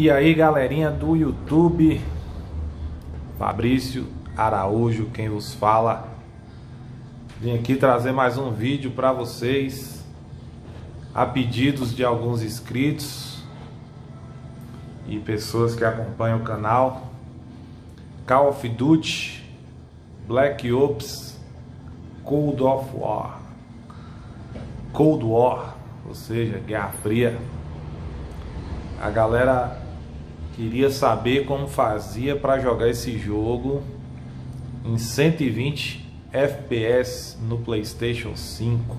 E aí galerinha do YouTube, Fabrício Araújo, quem vos fala. Vim aqui trazer mais um vídeo para vocês, a pedidos de alguns inscritos e pessoas que acompanham o canal. Call of Duty, Black Ops, Cold of War, Cold War, ou seja, Guerra Fria. A galera Queria saber como fazia para jogar esse jogo em 120 FPS no PlayStation 5.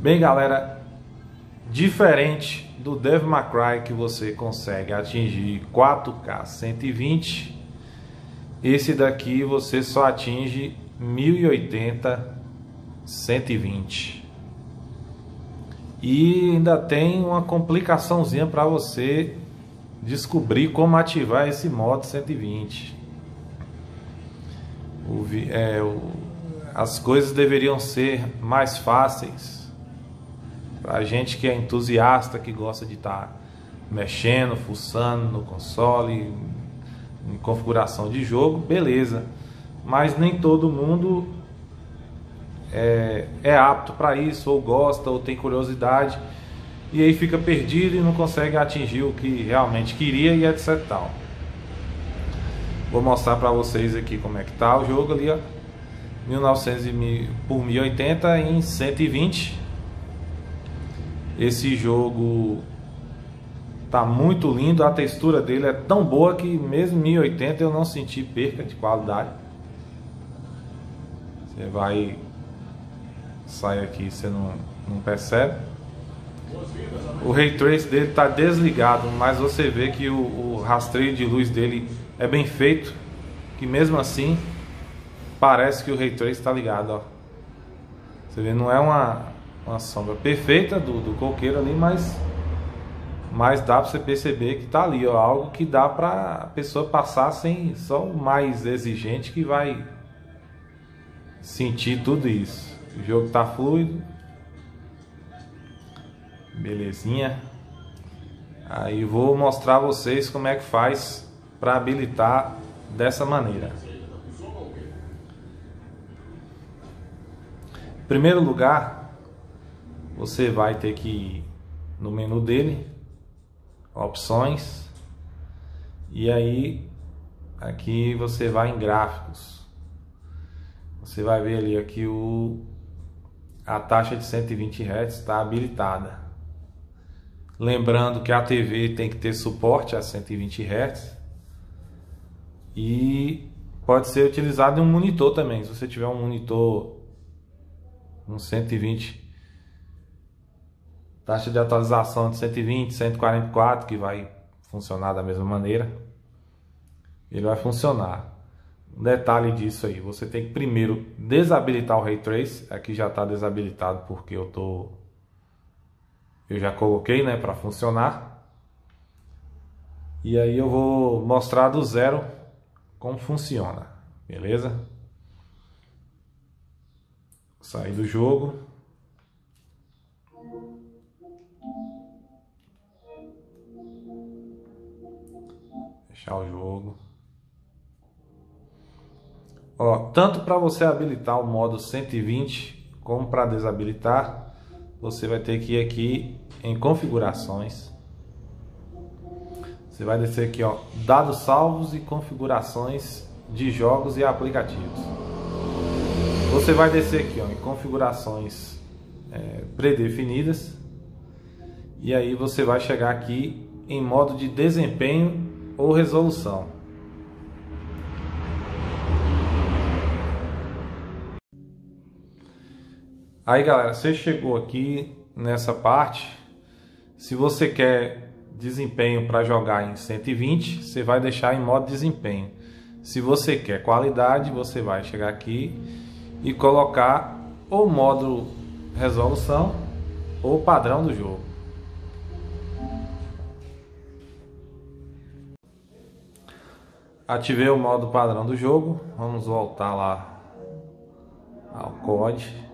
Bem, galera, diferente do Devil May Cry que você consegue atingir 4K 120, esse daqui você só atinge 1080 120. E ainda tem uma complicaçãozinha para você descobrir como ativar esse modo 120. O, é, o, as coisas deveriam ser mais fáceis para a gente que é entusiasta, que gosta de estar tá mexendo, fuçando no console, em configuração de jogo, beleza. Mas nem todo mundo é, é apto para isso, ou gosta, ou tem curiosidade e aí fica perdido e não consegue atingir o que realmente queria e etc tal. Vou mostrar para vocês aqui como é que tá o jogo ali, ó. 1900 por 1080 em 120. Esse jogo tá muito lindo, a textura dele é tão boa que mesmo 1080 eu não senti perca de qualidade. Você vai sai aqui, você não, não percebe. O ray trace dele está desligado, mas você vê que o, o, rastreio de luz dele é bem feito, que mesmo assim parece que o ray trace está ligado, ó. Você vê, não é uma, uma sombra perfeita do, do coqueiro ali, mas mas dá para você perceber que está ali, ó, algo que dá para a pessoa passar sem só o mais exigente que vai sentir tudo isso. O jogo está fluido, Belezinha. Aí vou mostrar a vocês como é que faz para habilitar dessa maneira. Em primeiro lugar, você vai ter que ir no menu dele, opções, e aí aqui você vai em gráficos. Você vai ver ali aqui o a taxa de 120 Hz está habilitada. Lembrando que a TV tem que ter suporte a 120 Hz e pode ser utilizado em um monitor também. Se você tiver um monitor um 120 taxa de atualização de 120, 144 que vai funcionar da mesma maneira, ele vai funcionar. Um detalhe disso aí, você tem que primeiro desabilitar o Ray Trace, aqui já está desabilitado porque eu tô eu já coloquei, né, para funcionar. E aí eu vou mostrar do zero como funciona, beleza? Sair do jogo. Fechar o jogo. Ó, tanto para você habilitar o modo 120 como para desabilitar, você vai ter que ir aqui em configurações. Você vai descer aqui, ó, dados salvos e configurações de jogos e aplicativos. Você vai descer aqui, ó, em configurações é, predefinidas. E aí você vai chegar aqui em modo de desempenho ou resolução. Aí galera, você chegou aqui nessa parte. Se você quer desempenho para jogar em 120, você vai deixar em modo desempenho. Se você quer qualidade, você vai chegar aqui e colocar o modo resolução ou padrão do jogo. Ativei o modo padrão do jogo. Vamos voltar lá ao COD.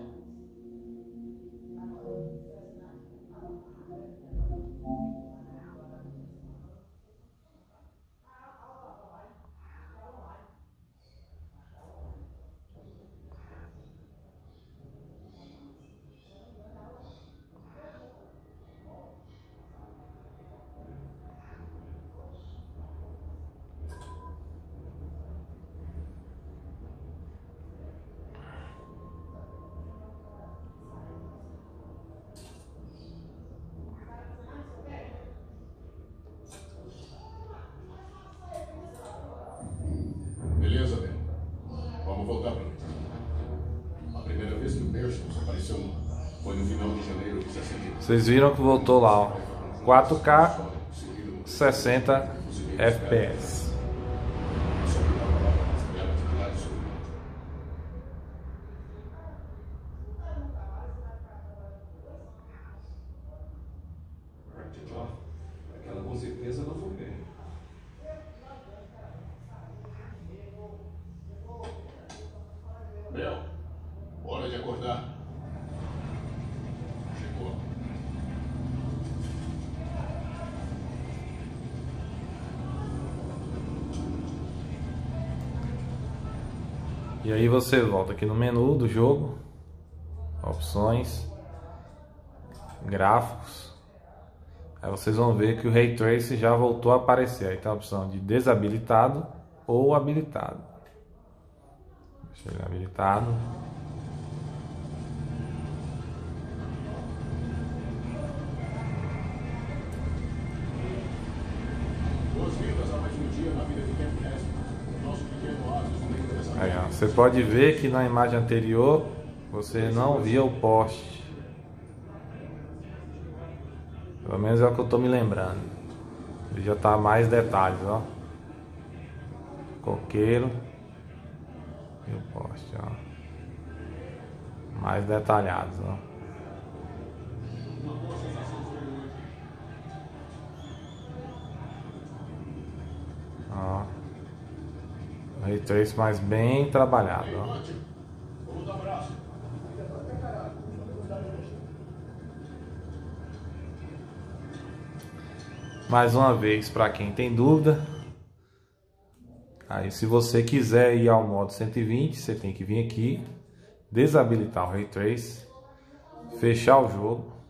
Vocês viram que voltou lá, ó. 4K 60 FPS. Aquela com certeza não foi bem. Bel, hora de acordar. E aí você volta aqui no menu do jogo, opções, gráficos. Aí vocês vão ver que o Ray Trace já voltou a aparecer. Aí tem a opção de desabilitado ou habilitado. Deixa ver, habilitado. Você pode ver que na imagem anterior você não via o poste. Pelo menos é o que eu tô me lembrando. Ele já tá mais detalhes, ó. Coqueiro e o poste, ó. Mais detalhados. Ó. O Ray Trace mais bem trabalhado, ó. Mais uma vez, para quem tem dúvida, aí se você quiser ir ao modo 120, você tem que vir aqui, desabilitar o Ray Trace, fechar o jogo.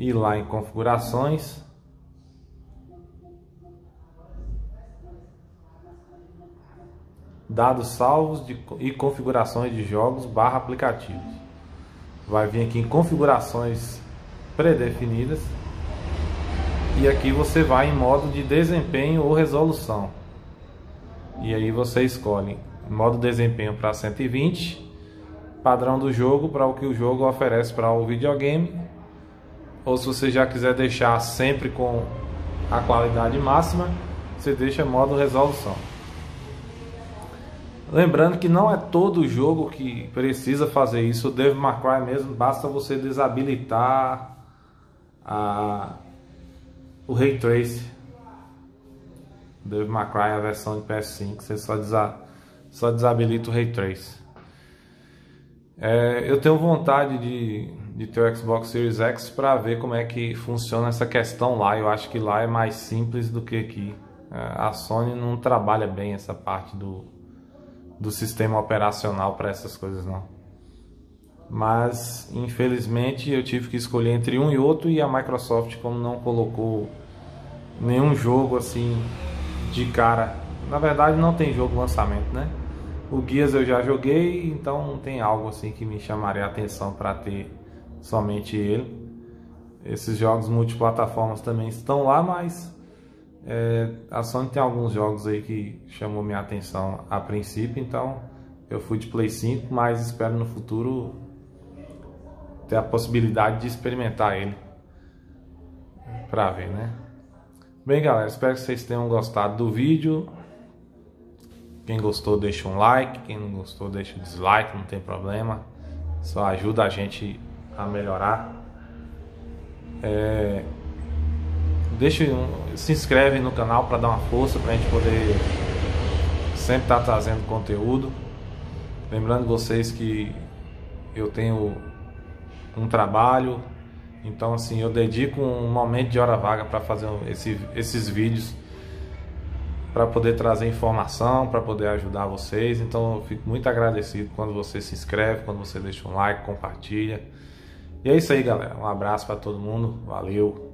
Ir lá em configurações. Dados salvos de, e configurações de jogos barra aplicativos. Vai vir aqui em configurações predefinidas. E aqui você vai em modo de desempenho ou resolução. E aí você escolhe modo desempenho para 120 padrão do jogo para o que o jogo oferece para o videogame ou se você já quiser deixar sempre com a qualidade máxima você deixa modo resolução Lembrando que não é todo jogo que precisa fazer isso. O Devil May Cry mesmo, basta você desabilitar a, o Ray Trace. Devil May Cry, a versão de PS5, você só, desa, só desabilita o Ray Trace. É, eu tenho vontade de, de ter o Xbox Series X para ver como é que funciona essa questão lá. Eu acho que lá é mais simples do que aqui. É, a Sony não trabalha bem essa parte do do sistema operacional para essas coisas não. Mas infelizmente eu tive que escolher entre um e outro e a Microsoft como não colocou nenhum jogo assim de cara. Na verdade não tem jogo lançamento, né? O Guias eu já joguei, então não tem algo assim que me chamaria a atenção para ter somente ele. Esses jogos multiplataformas também estão lá, mas é, a Sony tem alguns jogos aí que chamou minha atenção a princípio, então eu fui de Play 5, mas espero no futuro ter a possibilidade de experimentar ele para ver, né? Bem, galera, espero que vocês tenham gostado do vídeo. Quem gostou, deixa um like. Quem não gostou, deixa um dislike, não tem problema. Só ajuda a gente a melhorar. É, deixa se inscreve no canal para dar uma força para a gente poder sempre estar tá trazendo conteúdo. Lembrando vocês que eu tenho um trabalho, então assim eu dedico um momento de hora vaga para fazer esse, esses vídeos para poder trazer informação, para poder ajudar vocês. Então eu fico muito agradecido quando você se inscreve, quando você deixa um like, compartilha. E é isso aí, galera. Um abraço para todo mundo. Valeu.